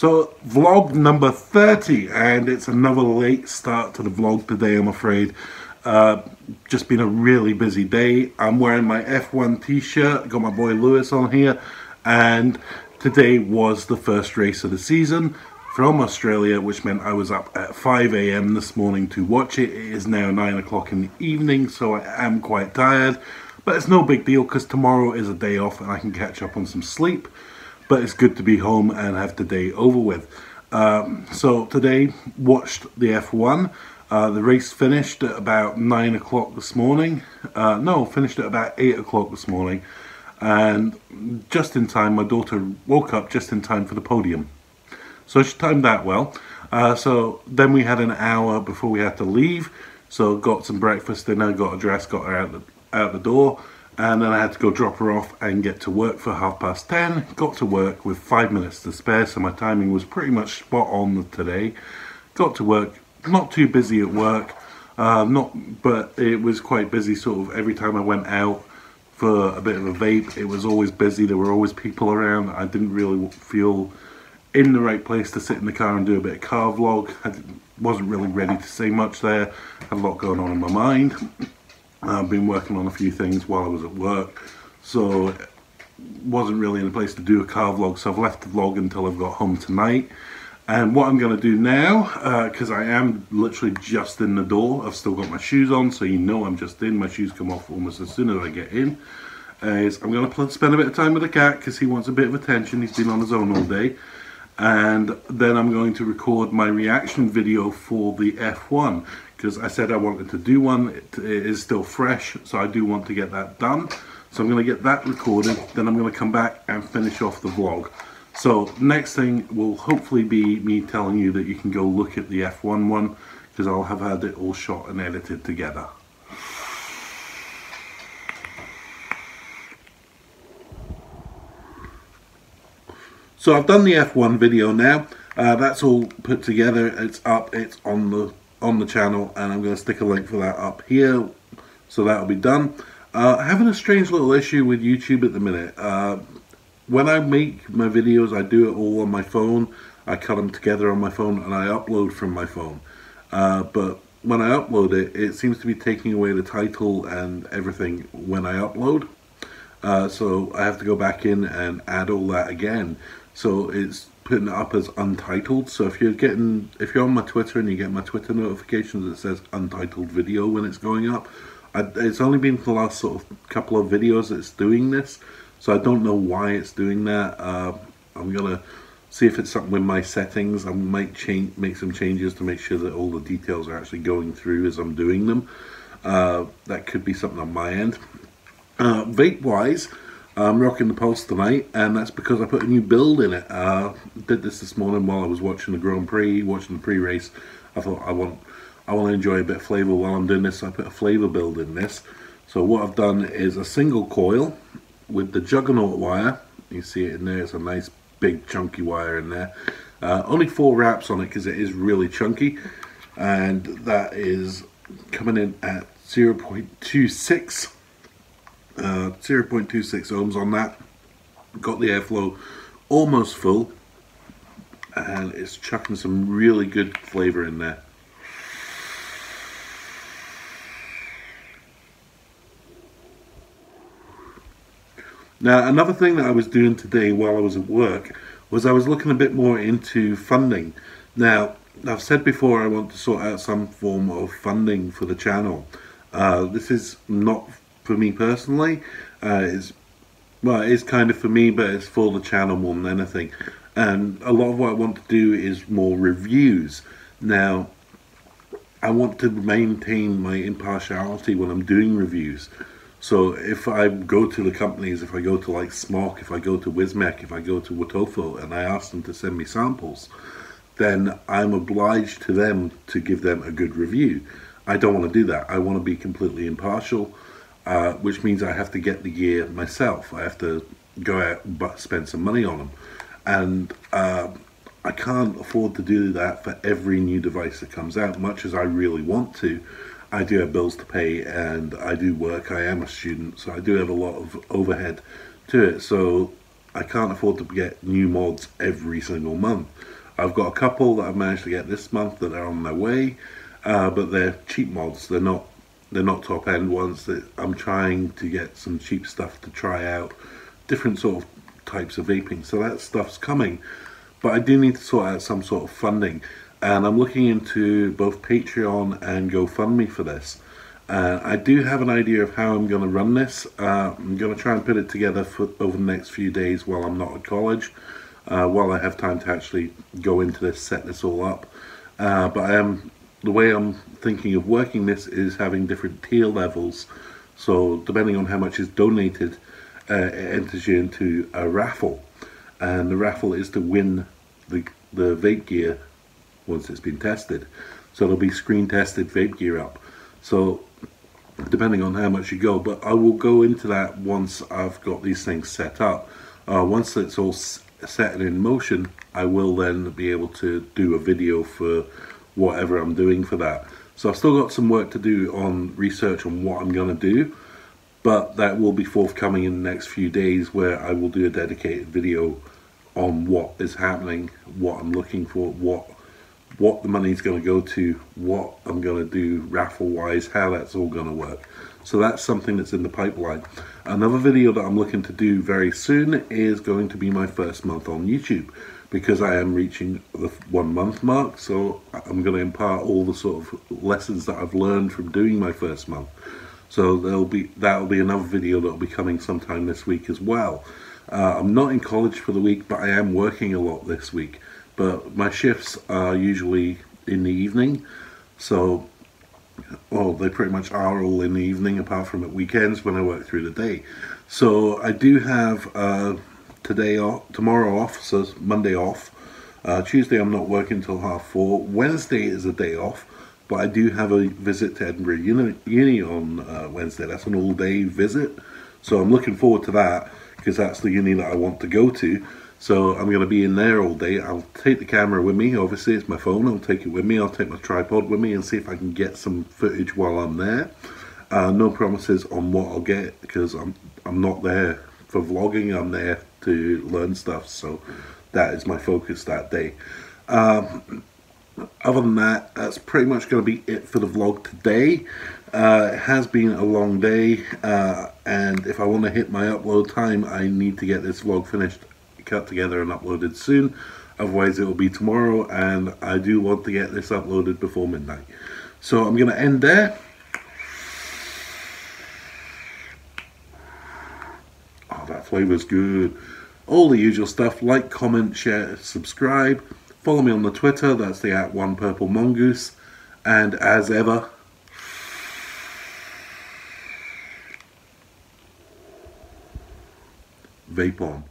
So, vlog number 30, and it's another late start to the vlog today, I'm afraid. Uh, just been a really busy day. I'm wearing my F1 t-shirt, got my boy Lewis on here, and today was the first race of the season from Australia, which meant I was up at 5 a.m. this morning to watch it. It is now 9 o'clock in the evening, so I am quite tired, but it's no big deal because tomorrow is a day off and I can catch up on some sleep but it's good to be home and have the day over with. Um, so today, watched the F1. Uh, the race finished at about 9 o'clock this morning. Uh, no, finished at about 8 o'clock this morning. And just in time, my daughter woke up just in time for the podium. So she timed that well. Uh, so then we had an hour before we had to leave. So got some breakfast, dinner, got a dress, got her out the, out the door and then I had to go drop her off and get to work for half past 10. Got to work with five minutes to spare, so my timing was pretty much spot on today. Got to work, not too busy at work, uh, not, but it was quite busy sort of every time I went out for a bit of a vape. It was always busy, there were always people around. I didn't really feel in the right place to sit in the car and do a bit of car vlog. I wasn't really ready to say much there, had a lot going on in my mind. I've been working on a few things while I was at work, so wasn't really in a place to do a car vlog, so I've left the vlog until I've got home tonight. And what I'm going to do now, because uh, I am literally just in the door, I've still got my shoes on, so you know I'm just in. My shoes come off almost as soon as I get in. Is I'm going to spend a bit of time with the cat because he wants a bit of attention. He's been on his own all day. And then I'm going to record my reaction video for the F1 because I said I wanted to do one. It, it is still fresh, so I do want to get that done. So I'm going to get that recorded, then I'm going to come back and finish off the vlog. So next thing will hopefully be me telling you that you can go look at the F1 one, because I'll have had it all shot and edited together. So I've done the F1 video now. Uh, that's all put together. It's up. It's on the on the channel and I'm going to stick a link for that up here so that'll be done. Uh, having a strange little issue with YouTube at the minute. Uh, when I make my videos I do it all on my phone. I cut them together on my phone and I upload from my phone. Uh, but when I upload it it seems to be taking away the title and everything when I upload. Uh, so I have to go back in and add all that again. So it's putting it up as untitled. So if you're getting, if you're on my Twitter and you get my Twitter notifications that says untitled video when it's going up, I, it's only been for the last sort of couple of videos that it's doing this. So I don't know why it's doing that. Uh, I'm gonna see if it's something with my settings. I might change, make some changes to make sure that all the details are actually going through as I'm doing them. Uh, that could be something on my end. Uh, vape wise, I'm rocking the Pulse tonight, and that's because I put a new build in it. Uh, did this this morning while I was watching the Grand Prix, watching the pre-race. I thought I want, I want to enjoy a bit of flavour while I'm doing this, so I put a flavour build in this. So what I've done is a single coil with the Juggernaut wire. You see it in there, it's a nice big chunky wire in there. Uh, only four wraps on it because it is really chunky. And that is coming in at 0.26 uh, 0.26 ohms on that. Got the airflow almost full and it's chucking some really good flavour in there. Now another thing that I was doing today while I was at work was I was looking a bit more into funding. Now I've said before I want to sort out some form of funding for the channel. Uh, this is not for me personally. Uh, it's well, it's kind of for me, but it's for the channel more than anything. And a lot of what I want to do is more reviews. Now, I want to maintain my impartiality when I'm doing reviews. So if I go to the companies, if I go to like Smok, if I go to Wismec, if I go to Wotofo, and I ask them to send me samples, then I'm obliged to them to give them a good review. I don't want to do that. I want to be completely impartial uh, which means I have to get the gear myself. I have to go out and spend some money on them. And uh, I can't afford to do that for every new device that comes out, much as I really want to. I do have bills to pay and I do work. I am a student, so I do have a lot of overhead to it. So I can't afford to get new mods every single month. I've got a couple that I've managed to get this month that are on their way, uh, but they're cheap mods. They're not they're not top end ones. That I'm trying to get some cheap stuff to try out, different sort of types of vaping. So that stuff's coming, but I do need to sort out some sort of funding and I'm looking into both Patreon and GoFundMe for this. Uh, I do have an idea of how I'm going to run this. Uh, I'm going to try and put it together for over the next few days while I'm not at college, uh, while I have time to actually go into this, set this all up. Uh, but I am the way I'm thinking of working this is having different tier levels. So depending on how much is donated, uh, it enters you into a raffle, and the raffle is to win the the vape gear once it's been tested. So it'll be screen tested vape gear up. So depending on how much you go, but I will go into that once I've got these things set up. Uh, once it's all set and in motion, I will then be able to do a video for whatever I'm doing for that. So I've still got some work to do on research on what I'm going to do, but that will be forthcoming in the next few days where I will do a dedicated video on what is happening, what I'm looking for, what what the money's going to go to, what I'm going to do raffle wise, how that's all going to work. So that's something that's in the pipeline. Another video that I'm looking to do very soon is going to be my first month on YouTube because I am reaching the one month mark. So I'm going to impart all the sort of lessons that I've learned from doing my first month. So there'll be that'll be another video that'll be coming sometime this week as well. Uh, I'm not in college for the week, but I am working a lot this week but my shifts are usually in the evening so well they pretty much are all in the evening apart from at weekends when I work through the day so I do have uh, today off tomorrow off so Monday off uh, Tuesday I'm not working till half four Wednesday is a day off but I do have a visit to Edinburgh Uni, uni on uh, Wednesday that's an all day visit so I'm looking forward to that because that's the uni that I want to go to so I'm going to be in there all day. I'll take the camera with me. Obviously, it's my phone. I'll take it with me. I'll take my tripod with me and see if I can get some footage while I'm there. Uh, no promises on what I'll get because I'm I'm not there for vlogging. I'm there to learn stuff. So that is my focus that day. Um, other than that, that's pretty much going to be it for the vlog today. Uh, it has been a long day, uh, and if I want to hit my upload time, I need to get this vlog finished cut together and uploaded soon. Otherwise it will be tomorrow and I do want to get this uploaded before midnight. So I'm going to end there. That flavour's good. All the usual stuff. Like, comment, share, subscribe. Follow me on the Twitter. That's the at one purple mongoose. And as ever, vape on.